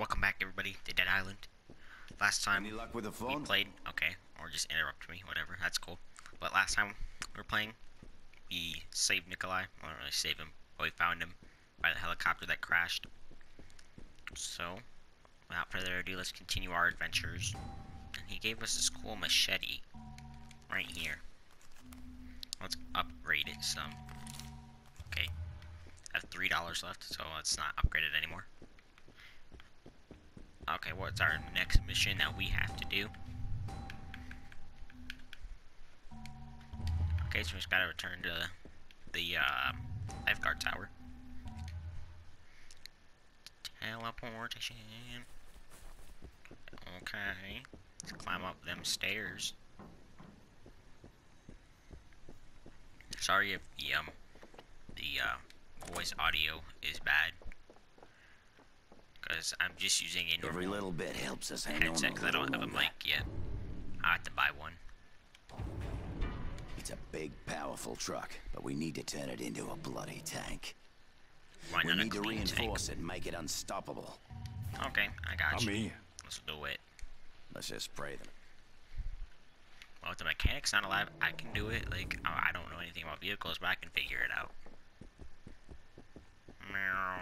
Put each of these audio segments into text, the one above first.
Welcome back, everybody, to Dead Island. Last time Any luck with the we played, okay, or just interrupt me, whatever, that's cool. But last time we were playing, we saved Nikolai. Well, not really save him, but we found him by the helicopter that crashed. So, without further ado, let's continue our adventures. And he gave us this cool machete right here. Let's upgrade it some. Okay, I have three dollars left, so let's not upgrade it anymore. Okay, what's our next mission that we have to do? Okay, so we just gotta return to the uh, lifeguard tower. Teleportation. Okay, let's climb up them stairs. Sorry if the um the uh, voice audio is bad because I'm just using a normal Every little bit helps us hang on headset because I don't have a longer. mic yet. I have to buy one. It's a big, powerful truck, but we need to turn it into a bloody tank. Why We not a need to clean tank? reinforce it and make it unstoppable. Okay, I got I'm you. in. Let's do it. Let's just pray them. Well, if the mechanic's not alive, I can do it. Like, I I don't know anything about vehicles, but I can figure it out. Meow.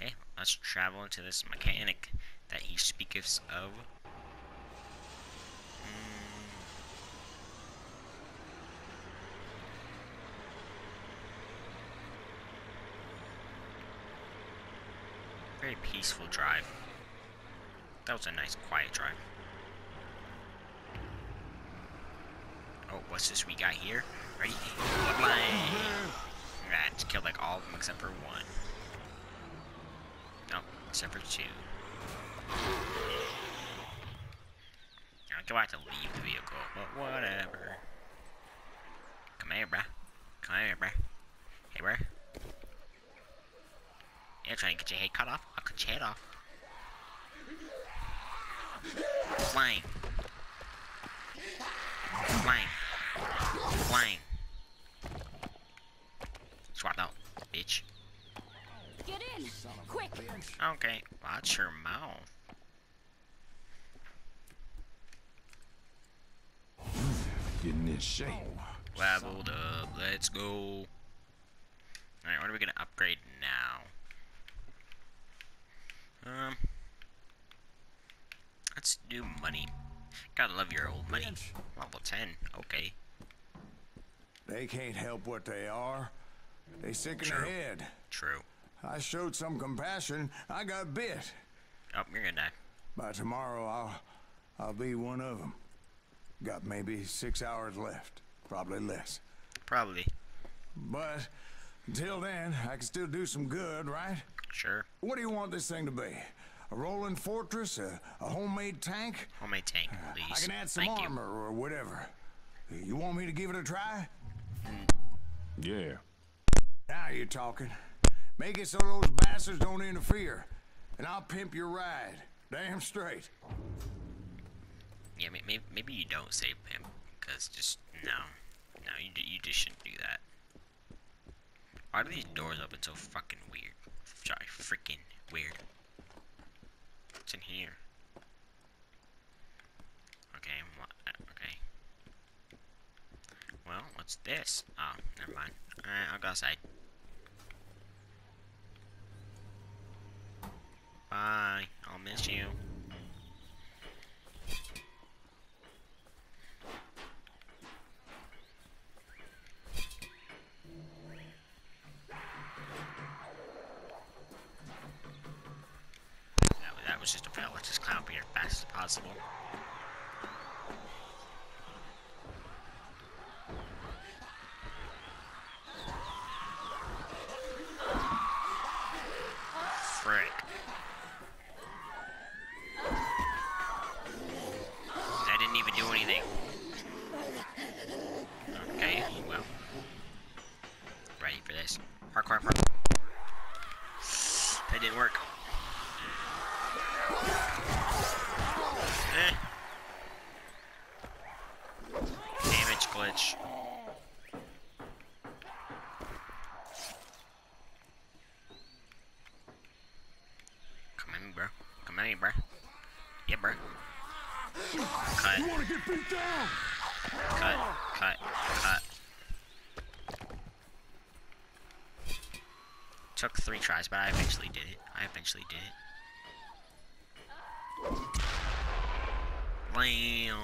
Okay, let's travel into this mechanic that he speaketh of. Mm. Very peaceful drive. That was a nice quiet drive. Oh, what's this we got here? Ready? Bang! That's killed like all of them except for one. Nope, except for two. I do have to leave the vehicle, but whatever. Come here, bruh. Come here, bruh. Hey, bruh. You're trying to get your head cut off? I'll cut your head off. Flying. Flying. Flying. Swat out, bitch. Get in! Quick! Okay, watch your mouth. Getting in shape. Leveled up, let's go. Alright, what are we gonna upgrade now? Um, let's do money. Gotta love your old money. Level 10, okay. They can't help what they are. They sick in True. the head. True. I showed some compassion. I got bit. Oh, you're gonna die. By tomorrow, I'll, I'll be one of them. Got maybe six hours left. Probably less. Probably. But until then, I can still do some good, right? Sure. What do you want this thing to be? A rolling fortress? A, a homemade tank? Homemade tank, please. I can add some Thank armor or whatever. You want me to give it a try? Yeah. Now you're talking. Make it so those bastards don't interfere. And I'll pimp your ride. Damn straight. Yeah, maybe, maybe you don't say him, because just, no. No, you, you just shouldn't do that. Why do these doors open so fucking weird? Sorry, freaking weird. What's in here? Okay, what, uh, okay. Well, what's this? Oh, never mind. Alright, I'll go outside. Bye. I'll miss you. That, was- just a fail. Let's just climb up here as fast as possible. bro. Cut. Cut. Cut. Cut. Took three tries, but I eventually did it. I eventually did it. Blam.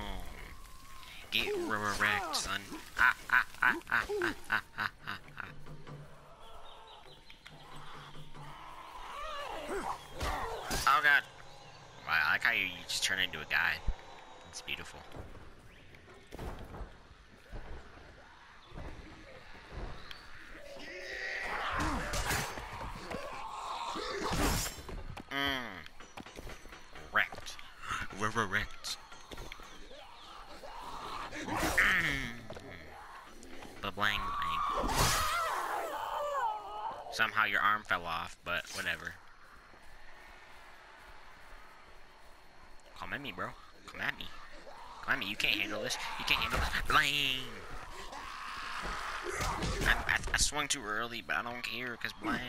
Get wrecked, son. Ah, ah, ah, ah, ah, ah, ah. Wow, I like how you just turn into a guy. It's beautiful. Mm. Wrecked. Wrecked. Mm. But blang blang. Somehow your arm fell off, but whatever. At me, bro. Come at me. Come at me. You can't handle this. You can't handle this. Blang. I, I, I swung too early, but I don't care, because blang.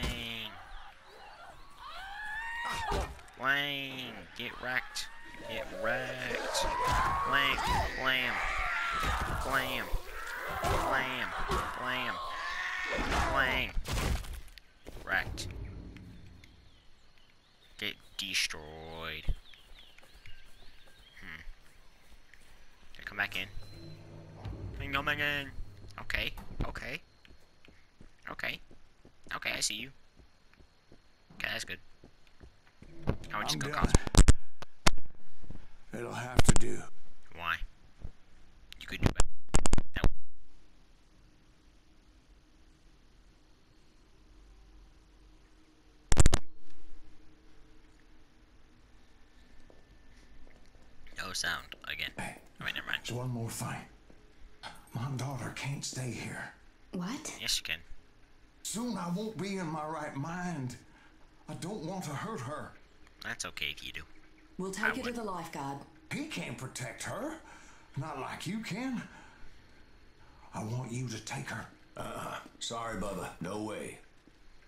Blang. Get wrecked. Get wrecked. Blang. Blam. Blam. Blam. Blam. Blang. Wrecked. Get destroyed. Come back in. I'm coming in. Okay. Okay. Okay. Okay, I see you. Okay, that's good. How much I'm is it gonna done. It'll have to do. Why? You could do better. Sound again. Hey, Oh, wait, never mind. there's one more thing. My daughter can't stay here. What? Yes, you can. Soon I won't be in my right mind. I don't want to hurt her. That's okay if you do. We'll I take her to the lifeguard. He can't protect her. Not like you can. I want you to take her. Uh-uh. Sorry, Bubba. No way.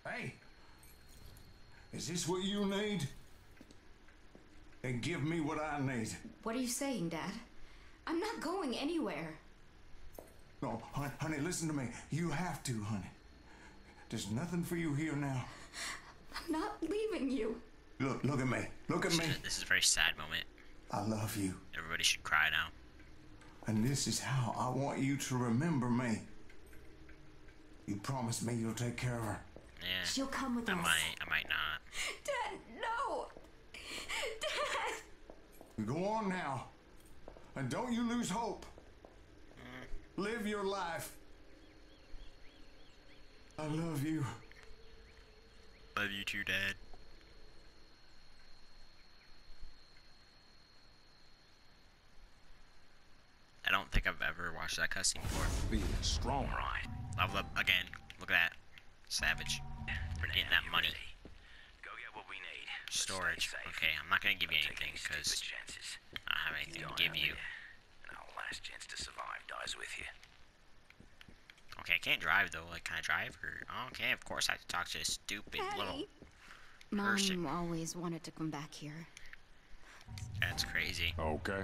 Hey, is this what you need? Then give me what I need. What are you saying, Dad? I'm not going anywhere. No, hon- honey, listen to me. You have to, honey. There's nothing for you here now. I'm not leaving you. Look, look at me. Look at me. this is a very sad moment. I love you. Everybody should cry now. And this is how I want you to remember me. You promised me you'll take care of her. Yeah. She'll come with I us. might. I might not. Dad, no! Dad! Go on now. And don't you lose hope. Live your life. I love you. Love you too, Dad. I don't think I've ever watched that cutscene before. Being strong. Right. Level up again. Look at that. Savage. We're getting that money. Go get what we need. but stay Storage. Okay, I'm not gonna give you anything because. I don't have anything to give you. And our last chance to survive dies with you. Okay, I can't drive though. Like, can I drive? Or okay, of course I have to talk to this stupid little. person. Mom always wanted to come back here. That's crazy. Okay.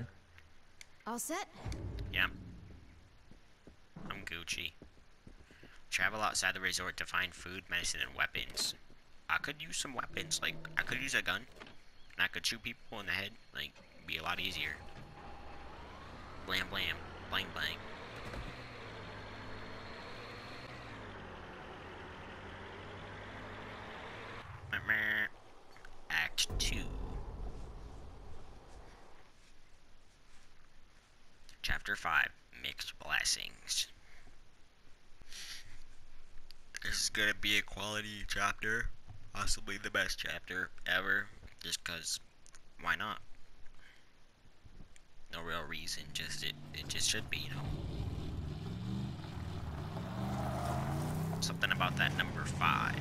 All set? Yep. I'm Gucci. Travel outside the resort to find food, medicine, and weapons. I could use some weapons. Like, I could use a gun. And I could shoot people in the head. Like, be a lot easier. Blam blam. Meh, meh. Act 2. Chapter 5 Mixed Blessings. This is gonna be a quality chapter. Possibly the best chapter ever. Just cause, why not? No real reason, just it, it just should be, you know? Something about that number 5.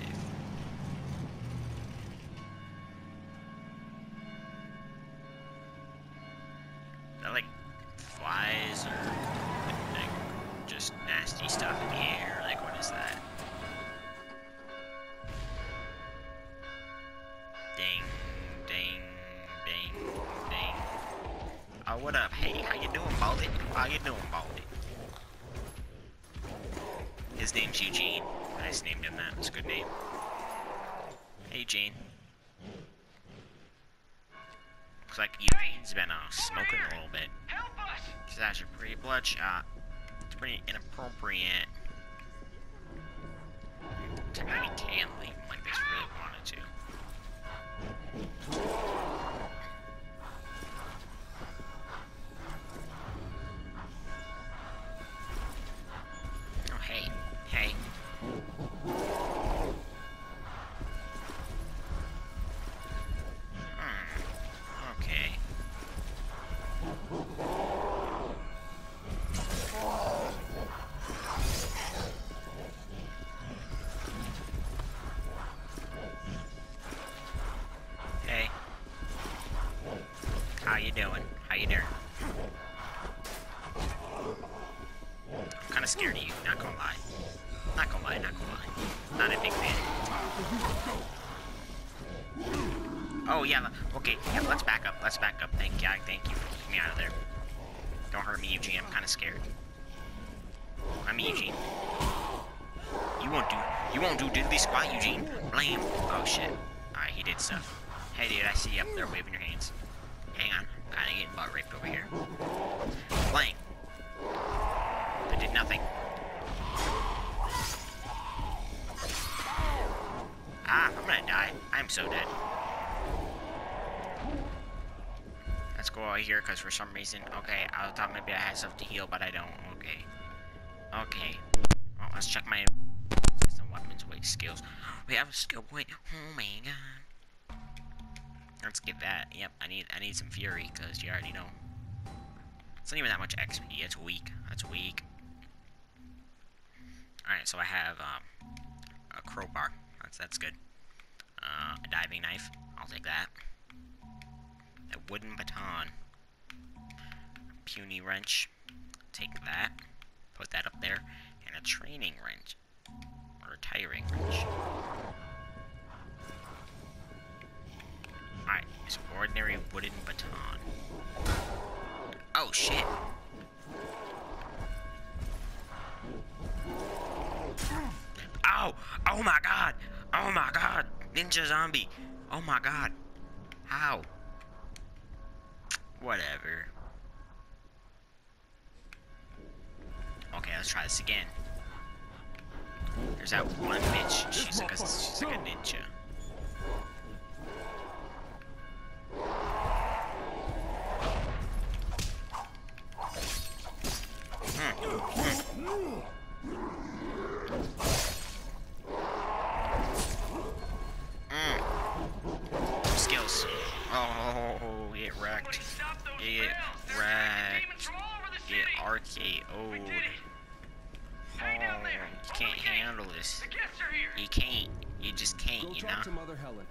Pretty scared of you, not gonna lie. Not gonna lie, not gonna lie. Not a big fan. Oh yeah, okay, yeah, let's back up, let's back up. Thank you, thank you for keeping me out of there. Don't hurt me, Eugene, I'm kinda scared. I'm Eugene. You won't do, you won't do diddly squat, Eugene. Blame. Oh shit. Alright, he did stuff. Hey dude, I see you up there waving your hands. Hang on, I'm kinda getting butt raped over here. I'm so dead. Let's go out here, because for some reason, okay, I thought maybe I had stuff to heal, but I don't. Okay. Okay. Oh, let's check my some weapons weight skills. We have a skill point. Oh my god. Let's get that. Yep, I need I need some fury, because you already know. It's not even that much XP. It's weak. That's weak. Alright, so I have um, a crowbar. That's that's good. Uh, a diving knife. I'll take that. A wooden baton. Puny wrench. Take that. Put that up there. And a training wrench. Or a tiring wrench. Alright, it's an ordinary wooden baton. Oh shit! Ow! Oh my god! Oh my god! Ninja zombie! Oh my god! How? Whatever. Okay, let's try this again. There's that one bitch. She's like a, she's like a ninja. Skills. Get RKO'd. Oh, you can't handle this. You can't. You just can't, you know? to Mother Helen.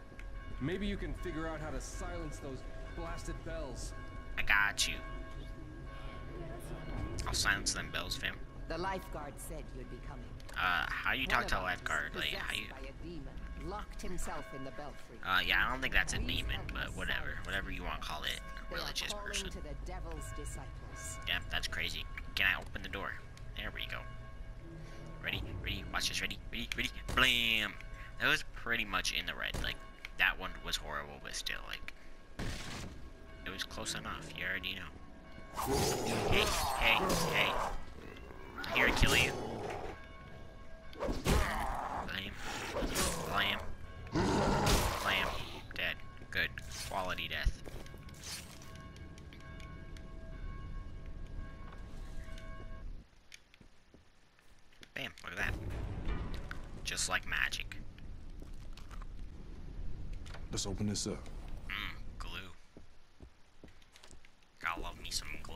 Maybe you can figure out how to silence those blasted bells. I got you. I'll silence them bells, fam. The lifeguard said you'd be coming. Uh, how you talk One to a lifeguard? Like, how you... by a demon, locked himself in the belfry. Uh, yeah, I don't think that's a demon, but whatever. Whatever you want to call it. They A are religious person. to the devil's disciples. Yep, that's crazy. Can I open the door? There we go. Ready? Ready? Watch this. Ready? Ready? Ready? Blam! That was pretty much in the red. Like, that one was horrible, but still, like... It was close enough. You already know. Hey, hey, hey. I'm here to kill you. Let's open this up. Mmm, glue. Gotta love me some glue.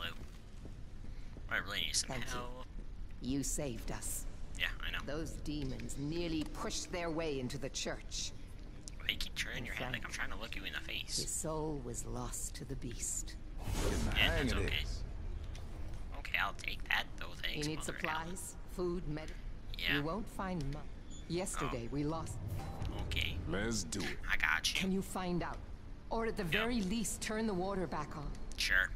I really need some Thank you. help. You saved us. Yeah, I know. Those demons nearly pushed their way into the church. Why you keep turning your head like I'm trying to look you in the face? His soul was lost to the beast. Yeah, Hang that's it okay. Okay, I'll take that though, You thanks, need Mother Helen. supplies, food, medicine. Yeah, You won't find much. Yesterday oh. we lost. okay. Let's do it. I Can you find out? Or at the very least, turn the water back on. Sure.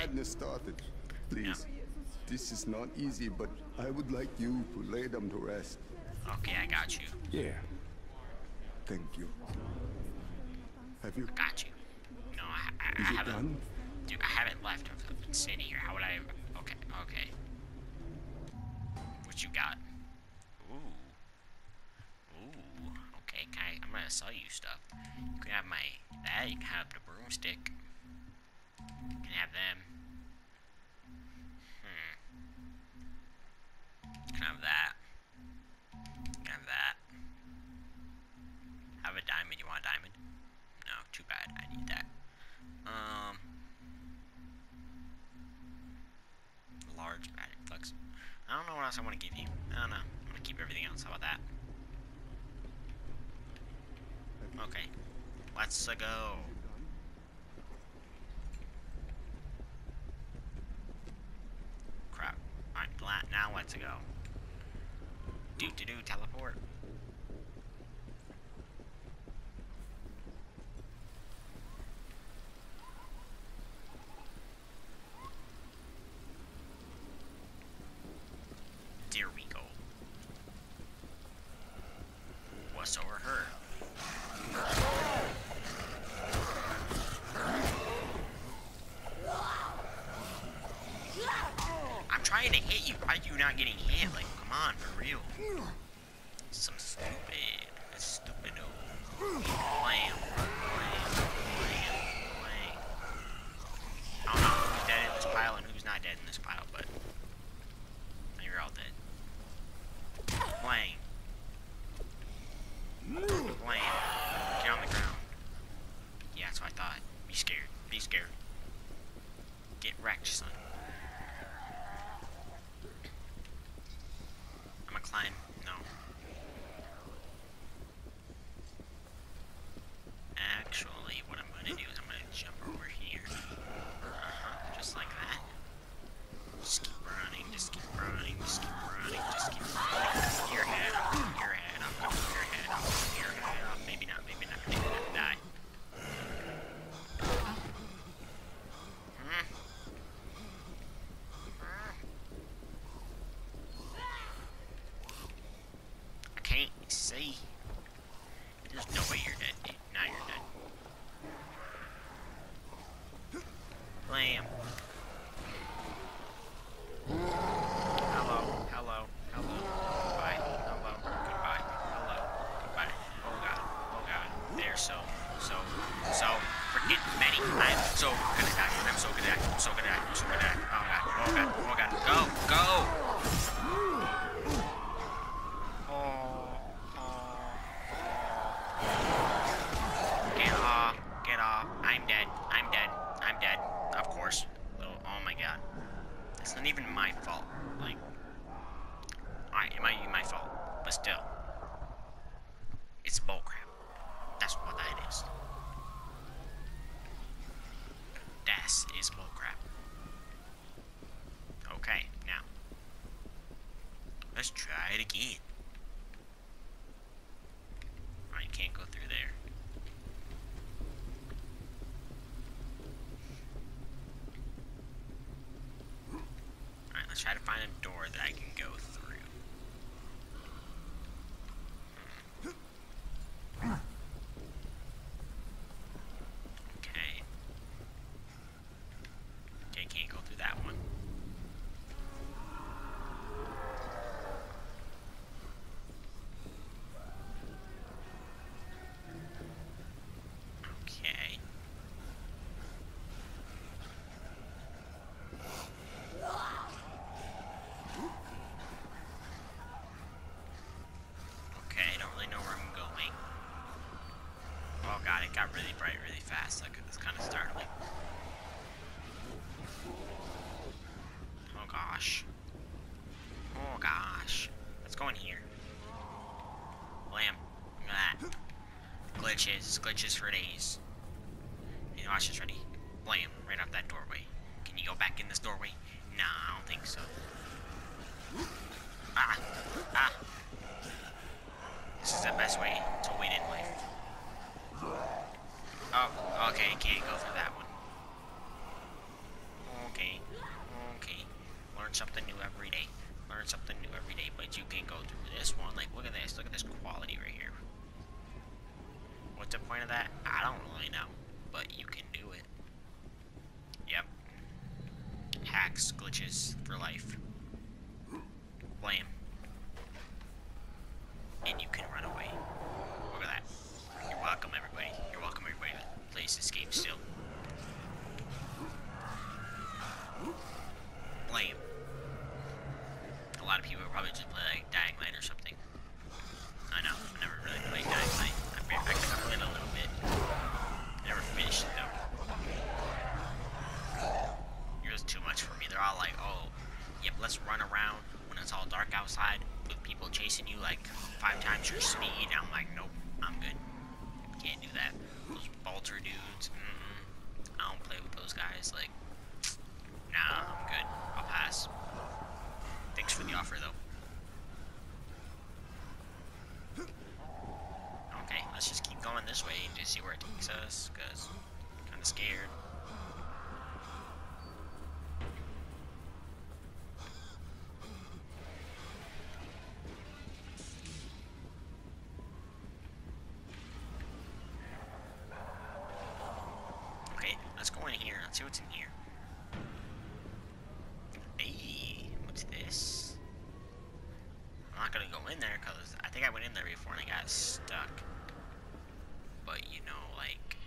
madness started. Please, yeah. this is not easy, but I would like you to lay them to rest. Okay, I got you. Yeah. Thank you. Have you? I got you. No, I, I, I haven't. Done? Dude, I haven't left. I'm sitting here. How would I? Okay, okay. What you got? Ooh. Ooh. Okay, I, I'm gonna sell you stuff. You can have my that. You can have the broomstick. months ago. getting hit. Like, come on, for real. see. There's no way try to find a door that I can really bright really fast. Like, it's kind of startling. Oh gosh. Oh gosh. Let's go in here. Blam. Look at that. Glitches. Glitches for days. You know, I should try see what's in here. Hey, what's this? I'm not gonna go in there because I think I went in there before and I got stuck. But you know, like,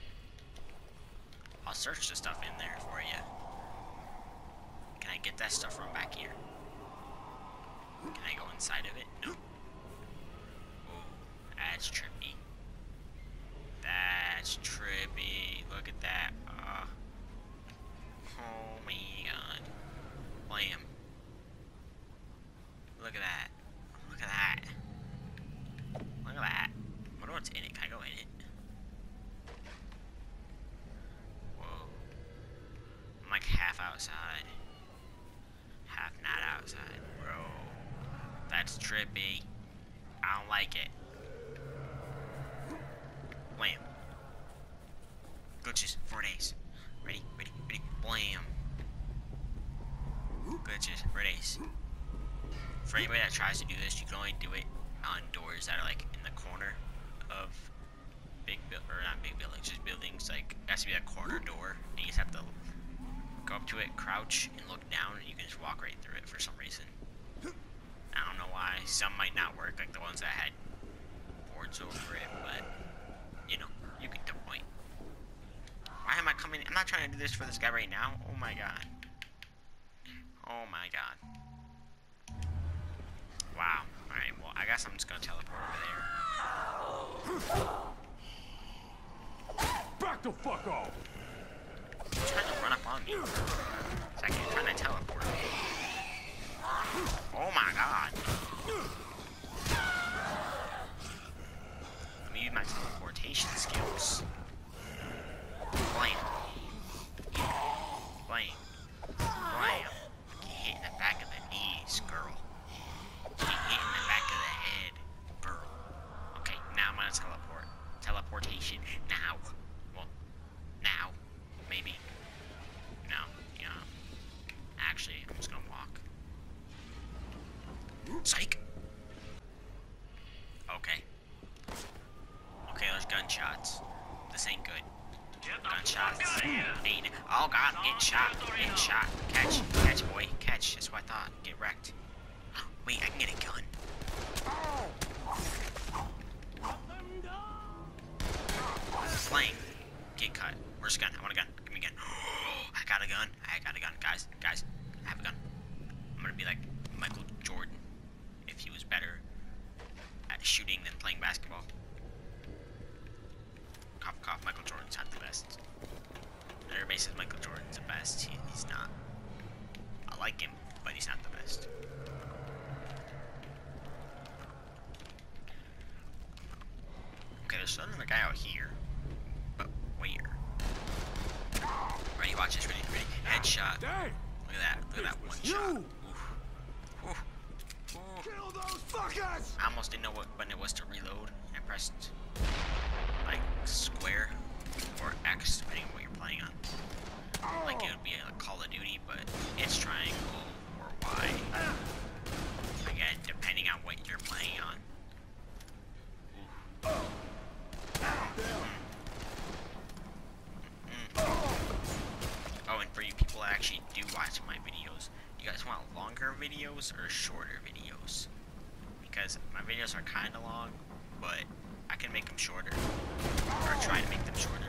I'll search the stuff in there for you. Can I get that stuff from back here? Can I go inside of it? No. Ooh, that's trippy. That's trippy. Look at that. Oh my god. Blam. Look at that. Look at that. Look at that. I wonder what's in it. Can I go in it? Whoa. I'm like half outside. Half not outside. Bro. That's trippy. I don't like it. Blam. Glitches. Four days. Ready, ready, ready. Blam. Glitches. Four days. For anybody that tries to do this, you can only do it on doors that are like in the corner of big or not big buildings, just buildings. Like it has to be a corner door, and you just have to go up to it, crouch, and look down, and you can just walk right through it for some reason. I don't know why. Some might not work, like the ones that had boards over it, but you know, you get the point. Why am I coming? I'm not trying to do this for this guy right now. Oh my god. Oh my god. Wow. I guess I'm just gonna teleport over there. Back the fuck off! He's trying to run up on me. It's like he's trying to teleport. Oh my god. Let me use my teleportation skills. Blam. Blam. Blam. Get hit in the back of the knees, girl. Get hit in the back of the head, girl. Okay, now I'm gonna teleport. Teleportation now. Well, now. Maybe. No, yeah. Actually, I'm just gonna walk. Psych! Okay. Okay, there's gunshots. This ain't good. Gunshots. Ain't. Oh god, but he's not the best. Okay, there's another guy out here. But where? Ready, watch this, ready, ready. Headshot. Look at that, look at that one shot. Kill those fuckers! I almost didn't know what button it was to reload. I pressed like square or X depending on what you're playing on. Like it would be a Call of Duty, but it's triangle or Y. Again, depending on what you're playing on. Mm. Oh, and for you people that actually do watch my videos, you guys want longer videos or shorter videos? Because my videos are kind of long, but I can make them shorter, or try to make them shorter.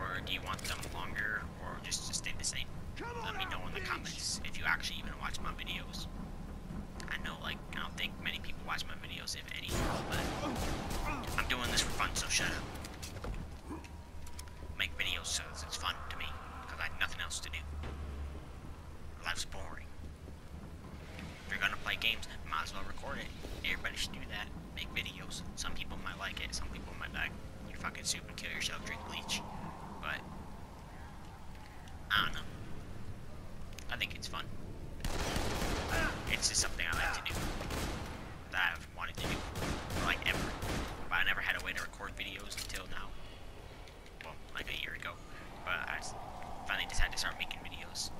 Or do you want them longer, or just to stay the same? Let me know in the comments if you actually even watch my videos. I know, like, I don't think many people watch my videos, if any, but I'm doing this for fun, so shut up. Make videos so it's fun to me, because I have nothing else to do. Life's boring. If you're gonna play games, might as well record it. Everybody should do that. Make videos. Some people might like it, some people might like you fucking soup and kill yourself, drink bleach. But I don't know. I think it's fun. It's just something I like to do. That I've wanted to do for like ever. But I never had a way to record videos until now. Well, like a year ago. But I s- finally decided to start making videos.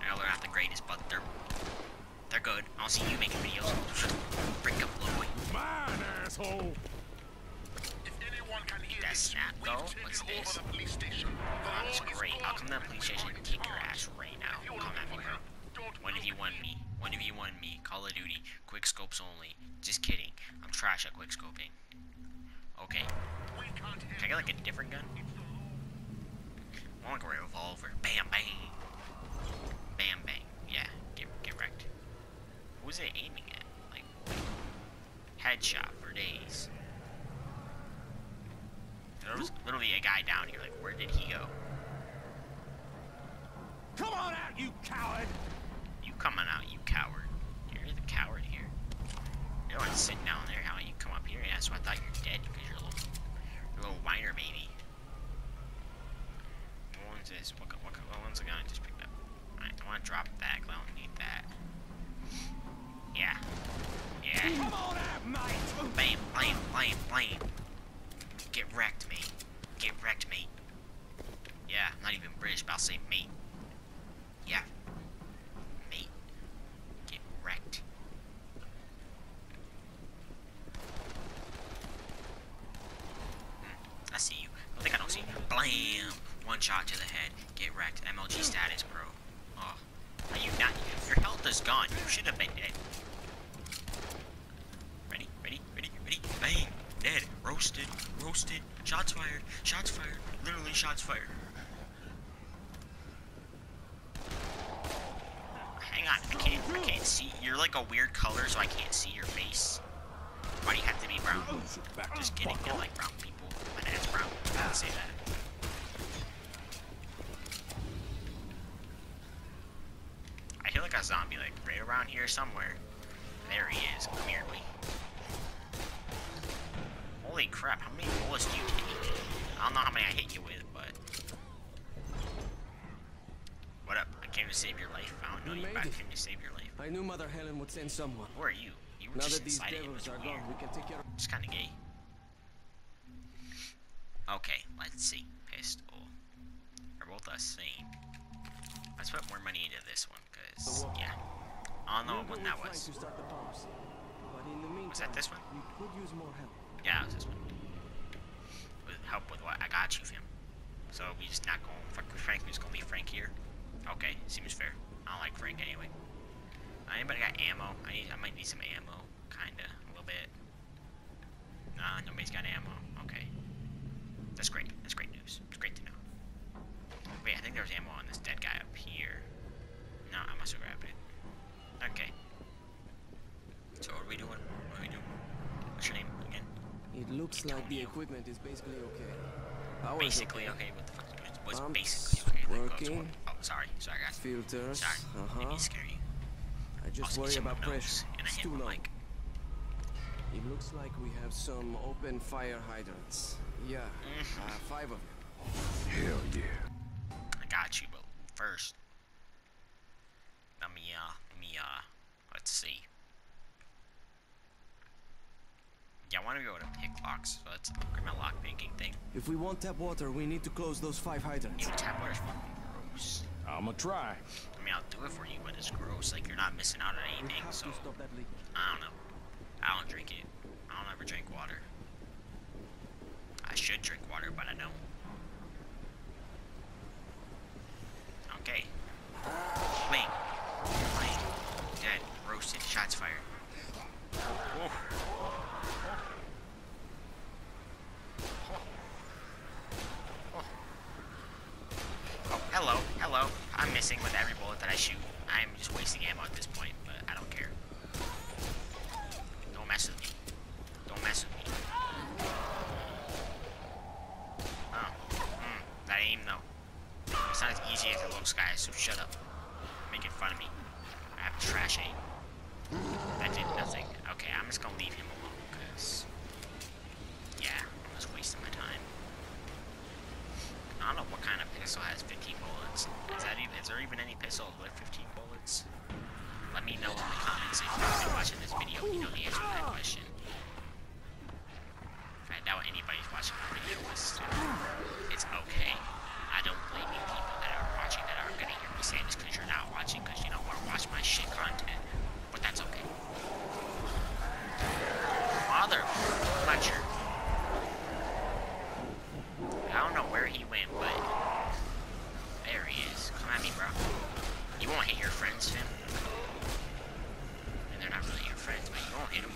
I know they're not the greatest, but they're they're good. I'll see you making videos. Break up, little boy. Mine, asshole! If anyone can hear That's this, not we've though. taken What's over this? the police station. The Oh, that's law is great. I'll come to the gone. police station and kick your ass right now. If you Come wanna at me, move bro. on, don't One of you look won at me. One of you won me. Call of Duty. Quick scopes only. Just kidding. I'm trash at quick scoping. Okay. We can't Can I hear get like a different gun? I want like a revolver. Bam bang. Bam bang. Yeah. Get get wrecked. Who's it aiming at? Like headshot for days. There was literally a guy down here. Like, where did he go? Come on out, you coward! You coming out, you coward. You're the coward here. You're the one sitting down there. How you come up here? Yeah, so I thought you were dead because you're a little, you're a little whiner baby. What one's this? What, what, what one's the gun I just picked up? Alright, I want to drop that 'cause I don't need that. Yeah. Yeah. Bam, blam, blam, blam. Get wrecked, mate. Get wrecked, mate. Yeah, not even British, but I'll say mate. Yeah. Mate. Get wrecked. Hmm, I see you. I think I don't see you. Blam! One shot to the head. Get wrecked. MLG status, bro. Oh. Are you not? Your health is gone. You should have been dead. Ready, ready, ready, ready. Bang! Dead. Roasted. Roasted. Shots fired. Shots fired. Literally shots fired. Hang on, I can't, I can't see. You're like a weird color, so I can't see your face. Why do you have to be brown? Just kidding. I like brown people. My dad's brown. I didn't say that. I hear like a zombie like right around here somewhere. There he is. Come here, Lee. Holy crap, how many bullets do you take? I don't know how many I hit you with, but... What up? I came to save your life. I don't know you, but I came to save your life. I knew Mother Helen would send someone. Where are you? You were Now just that these inside it. It devils are gone, we can take care of It's kind of gay. Okay, let's see. Pistol. They're both the same. Let's put more money into this one, because, yeah. I don't know what one that was. To start the pumps. But in the meantime, Was that this one? We could use more help. Yeah, it was this one. With help with what? I got you, fam. So we just not going fuck with Frank. We just gonna leave Frank here. Okay, seems fair. I don't like Frank anyway. Anybody got ammo? I need. I might need some ammo. Kinda, a little bit. Nah, nobody's got ammo. Okay, that's great. That's great news. It's great to know. Wait, I think there was ammo on this dead guy up here. No, I must have grabbed it. Okay. So what are we doing? What are we doing? What's your name again? It looks like the equipment is basically okay. Power's basically okay. okay. What the fuck? Was Pumps basically okay. Oh, working. one- oh, sorry, sorry, guys. Filters. Sorry, Uh huh. you. I just worry about nose, pressure. It's too my low. mic. It looks like we have some open fire hydrants. Yeah, uh, five of them. Hell yeah. I got got you, but first, let me, uh, let me, uh, let's see. Yeah, I want to go to pick locks, so let's upgrade my lock picking thing. If we want tap water, we need to close those five hydrants. Ew, tap water's fucking gross. I'ma try. Mean, I'll do it for you, but it's gross. Like, you're not missing out on anything, so, to stop that leak. I don't know. I don't drink it. I don't ever drink water. I should drink water, but I don't. Okay. Wait. Wait. Dead. Roasted. Shots fired. Oh. Oh, hello, hello. I'm missing with every I shoot. I'm just wasting ammo at this point, but I don't care. Don't mess with me. Don't mess with me. Oh. Hmm. That aim, though. It's not as easy as it looks, guys, so shut up. Making fun of me. I have trash aim. That did nothing. Okay, I'm just gonna leave him alone, because... Yeah, I'm just wasting my time. I don't know what kind of pistol has 15 bullets. Is that even, is there even any pistol with 15 bullets? Let me know in the comments if you've been watching this video and you know the answer to that question. I doubt anybody's watching my video is it's okay. I don't blame you people that are watching that are gonna hear me say this because you're not watching because you don't want to watch my shit content. But that's okay. Mother Fletcher. I don't know where he went, but there he is. Come at me, bro. You won't your friends, Finn. And they're not really your friends, but you won't hit them.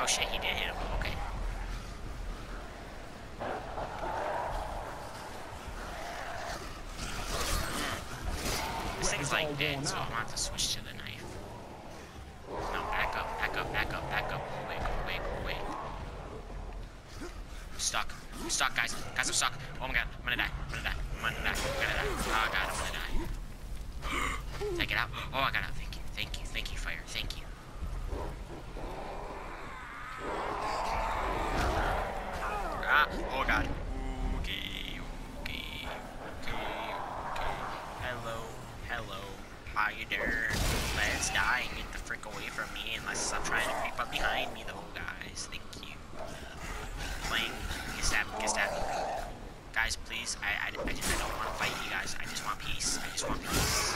Oh shit, he did hit him. Okay. Hmm. This thing's like dead, so I'm gonna to switch to the knife. No, back up, back up, back up, back up. Go away, go away, go away. I'm stuck. I'm stuck, guys. Guys, I'm stuck. Oh my god, I'm gonna die. I'm gonna die. I'm gonna die. I'm gonna die. Oh god, I'm gonna die. Take it out. Oh, I got out. Thank you. Thank you. Thank you, fire. Thank you. Ah, oh god. Okay, okay, okay, okay. Hello, hello. You doing? Let's die and get the frick away from me let's stop trying to creep up behind me though, guys. Thank. Get stabbed, get stabbed. Guys, please, I, I, I, just, I don't want to fight you guys. I just want peace. I just want peace.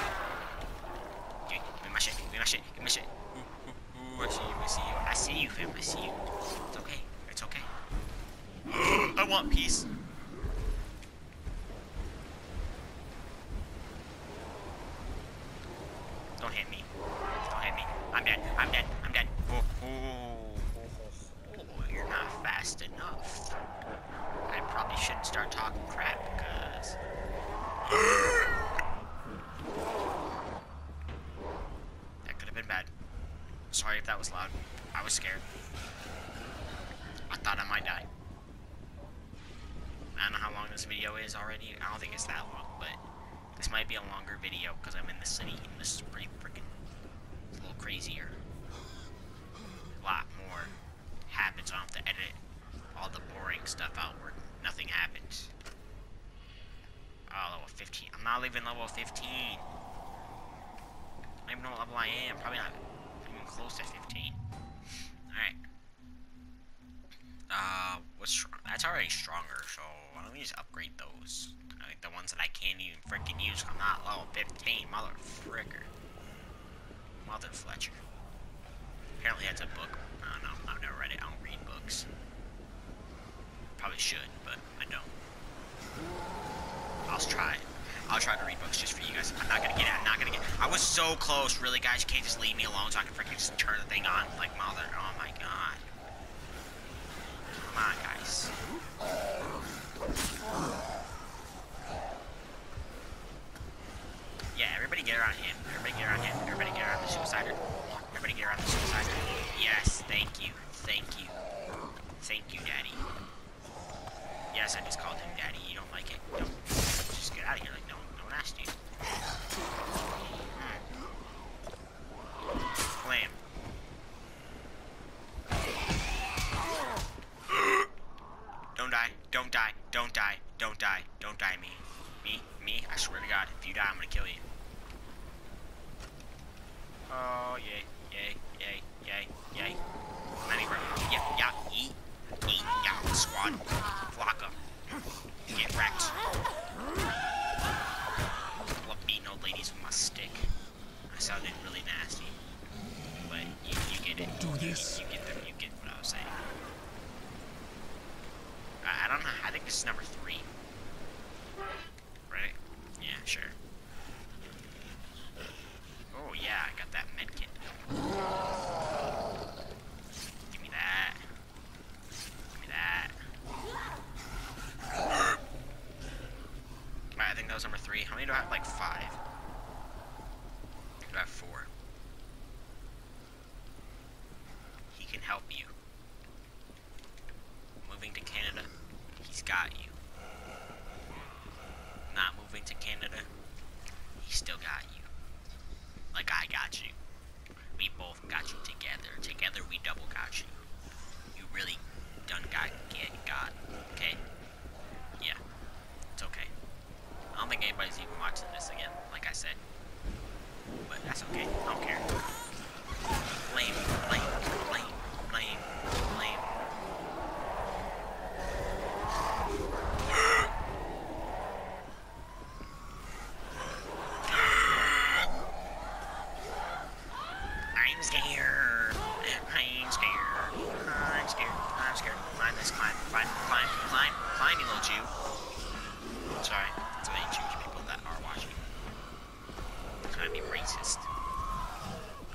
Give, give me my shit, give me my shit, give me my shit. Ooh, ooh, ooh, I see you, I see you. I see you, fam, I see you. It's okay, it's okay. I want peace. Don't hit me. Don't hit me. I'm dead. I'm dead. I'm dead. Oh, oh, oh, oh, you're not fast enough. I probably talking crap because. that could have been bad. Sorry if that was loud. I was scared. I thought I might die. I don't know how long this video is already. I don't think it's that long, but this might be a longer video because I'm in the city and this is pretty freaking a little crazier. A lot more happens. I don't have to edit all the boring stuff out where nothing happens. Oh, level 15. I'm not leaving level 15. I don't even know what level I am. Probably not even close to 15. Alright. Uh, what's? That's already stronger, so why don't we just upgrade those? Like the ones that I can't even freaking use. I'm not level 15, mother fricker. Mother Fletcher. Apparently that's a book. I don't know. I've never read it. I don't read books. Probably should, but I don't. I'll try. I'll try to read books just for you guys. I'm not gonna get it. I'm not gonna get. It. I was so close. Really, guys, you can't just leave me alone so I can freaking just turn the thing on like mother. Oh my god. Come on, guys. Yeah, everybody get around him. Everybody get around him. Everybody get around the suicider. Everybody get around the suicider. Yes, thank you. Thank you. Thank you, Daddy. Yes, I just called him Daddy. You don't like it. Don't. Just get out of here. Like, no, nasty. Lame. Don't die, don't die, don't die, don't die, don't die me. Me, me, I swear to God, if you die, I'm gonna kill you. Oh, yay, yay, yay, yay, yay. Many bro. Yeah, yeah, eat, eat, yeah, squad. Flock em. Get wrecked. Sounded really nasty. But you, you get it. Do You- this. You, get the, you get what I was saying. I, I don't know. I think this is number three. Right? Yeah, sure. Oh yeah, I got that med kit. Give me that. Give me that. Right, I think that was number three. How many do I have? Like five. Do I have four? He can help you. Moving to Canada, he's got you. Not moving to Canada, he still got you. Like I got you. We both got you together. Together we double got you. You really done got get got. Okay? Yeah. It's okay. I don't think anybody's even watching this again, like I said. But that's okay. I don't care. Blame, blame, blame. I'm scared. I'm scared. I'm scared. I'm scared. Climb this, climb, climb, climb, climb, climb, you little Jew. Sorry, that's what I Jewish people that are watching. I'm trying to be racist.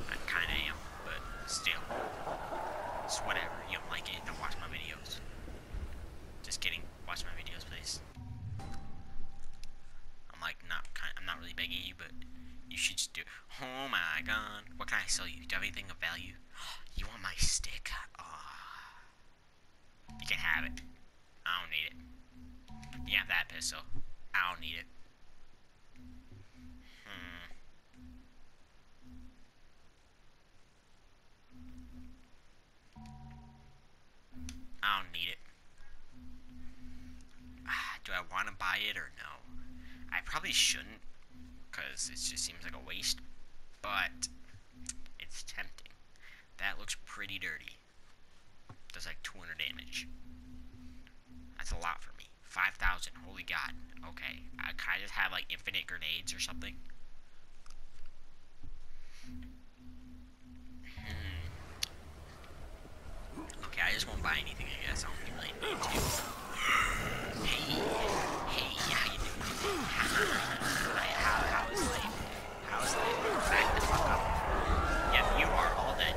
I kinda am, but still. It's whatever. You don't like it, don't watch my videos. Just kidding. Watch my videos, please. I'm like not kind. I'm not really begging you, but you should just do. Oh my god! What can I sell you? Do you have anything of value? You want my stick? Ah. You can have it. I don't need it. Yeah, that pistol. I don't need it. Hmm. I don't need it. Ah, Do I want to buy it or no? I probably shouldn't, because it just seems like a waste, but it's tempting. That looks pretty dirty. Does like 200 damage. That's a lot for me. 5,000, holy god. Okay, I kind of have like infinite grenades or something. Hmm. Okay, I just won't buy anything, I guess. I don't really need to. Hey, how you doing? Hi, how, is life? How is life? Back the fuck up. Yep, you are all dead.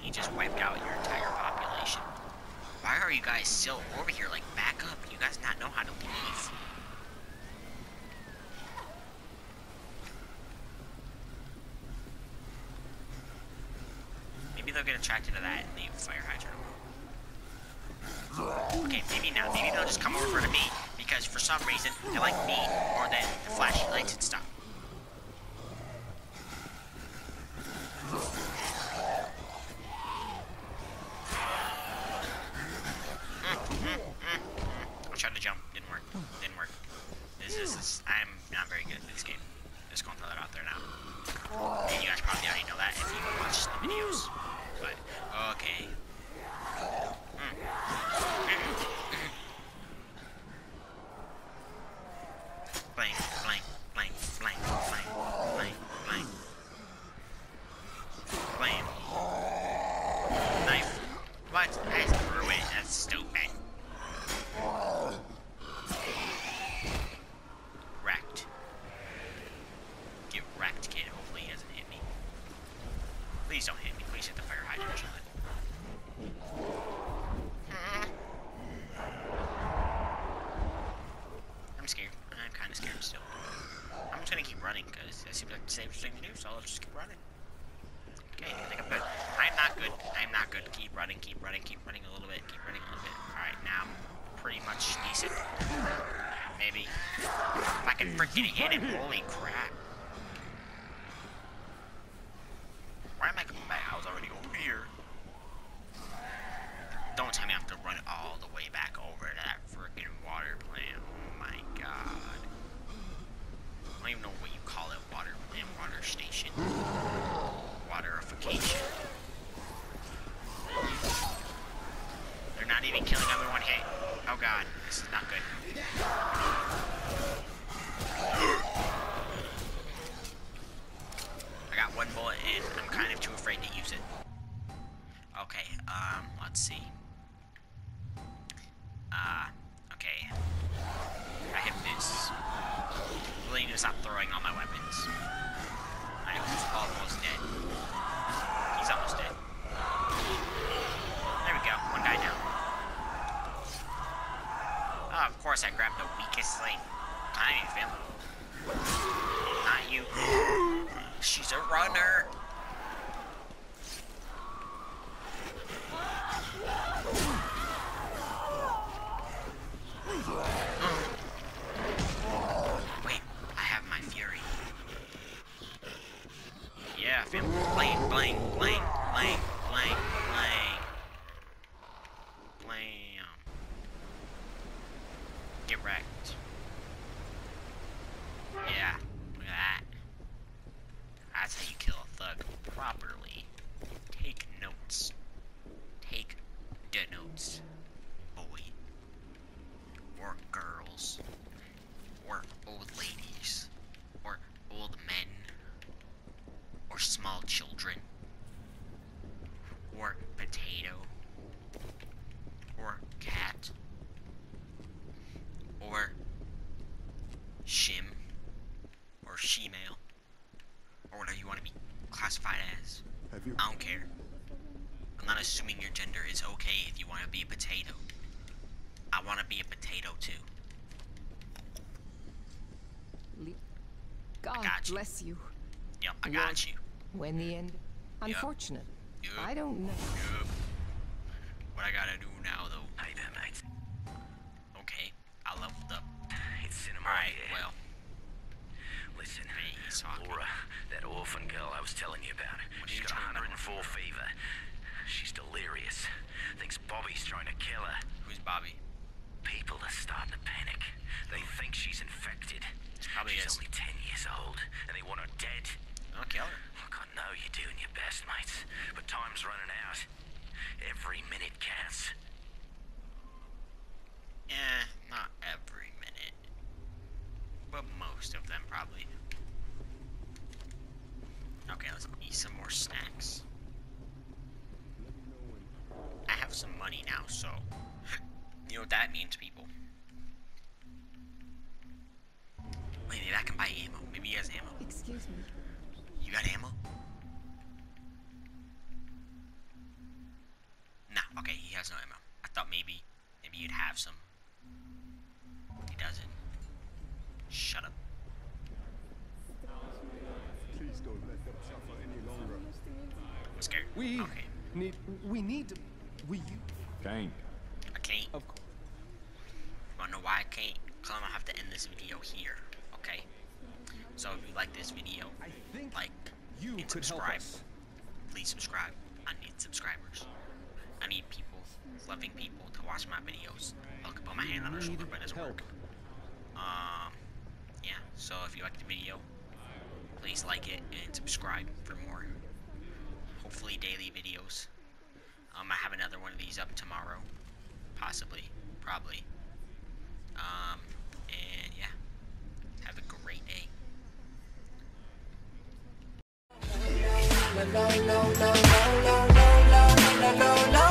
He just wiped out your entire population. Why are you guys still over here? Like, back up. You guys not know how to leave. Maybe they'll get attracted to that and leave fire hydrant. Okay, maybe not. Maybe they'll just come over to me because for some reason they like me more than the flashy lights and stuff. I tried to jump, didn't work. Didn't work. This is, I'm not very good at this game. Just gonna throw that out there now. You guys probably already know that if you watch the videos. But okay. Blank, kill another one hit. Oh god, this is not good. Small children. Or potato. Or cat. Or shim. Or she-male. Or whatever you want to be classified as. Have you? I don't care. I'm not assuming your gender is okay if you want to be a potato. I want to be a potato too. God got bless you. Yep, I What? got you. When the end. Unfortunate. Yup. I don't know. Yup. What I gotta do now, though? Hey there, mate. Okay, I leveled up. It's cinema Alright, here. well, Listen, Hey. Laura, that orphan girl I was telling you about. What are She's you got talking about? 104 fever. She's delirious. Thinks Bobby's trying to kill her. who's Bobby? People are starting to panic. They think she's infected. probably she's is. only 10 years old, and they want her dead. I'll kill her. Look, I know you're doing your best, mates, but time's running out. Every minute counts. Eh, not every minute. But most of them, probably. Okay, let's eat some more snacks. I have some money now, so... You know what that means, people. Wait, maybe I can buy ammo. Maybe he has ammo. Excuse me. You got ammo? Nah, okay, he has no ammo. I thought maybe, maybe you'd have some. He doesn't. Shut up. Please don't let them suffer any longer. I'm scared. We Okay. need. We need. We. Kane. I can't. Of course. Know why I can't? Cause I'm gonna have to end this video here. Okay. So if you like this video, I think like you and subscribe. Please subscribe. I need subscribers. I need people, loving people, to watch my videos. I'll put my hand on their shoulder, but it doesn't work. Um, yeah. So if you like the video, please like it and subscribe for more. Hopefully daily videos. Um, I have another one of these up tomorrow, possibly, probably. Um, and yeah, have a great day. No, no, no,